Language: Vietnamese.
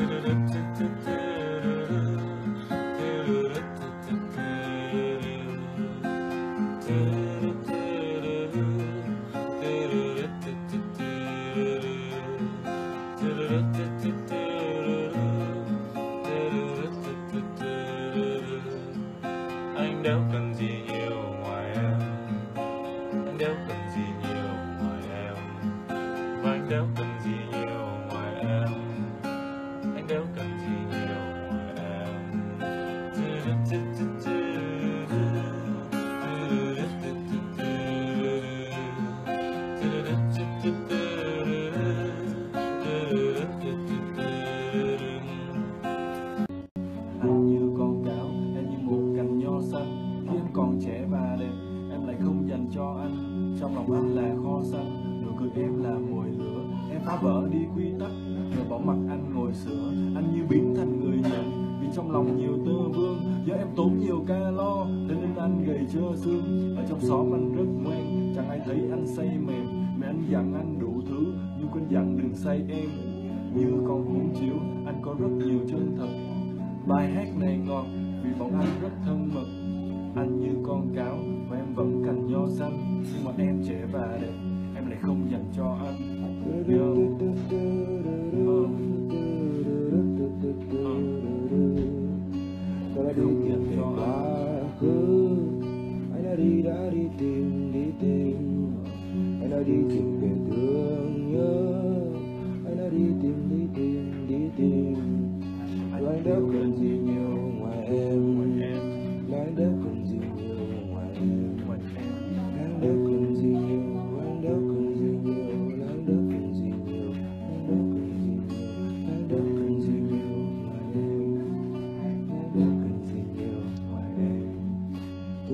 anh đâu cần gì nhiều ngoài em. Anh đâu cần gì nhiều ngoài em. Và anh đâu cần cho anh. Trong lòng anh là kho xanh, nụ cười em là mồi lửa. Em phá vỡ đi quy tắc, rồi bỏ mặt anh ngồi sửa. Anh như biến thành người nhận, vì trong lòng nhiều tơ vương. Do em tốn nhiều calo thế nên anh gầy trơ xương. Ở trong xóm anh rất ngoan, chẳng ai thấy anh say mềm. Mẹ anh dặn anh đủ thứ, nhưng quên dặn đừng say em như con cuốn chiếu, anh có rất nhiều chân thật. Bài hát này ngọt, vì bọn anh bọn em trẻ và đẹp Em lại không dành cho anh yêu Ờ. Ờ. Không dành cho anh anh đã đi đã đi tìm đi tìm anh đã đi tìm về thương nhớ anh đã đi tìm đi tìm đi tìm anh đã cần gì nhiều ngoài em Em anh đã cần gì nhiều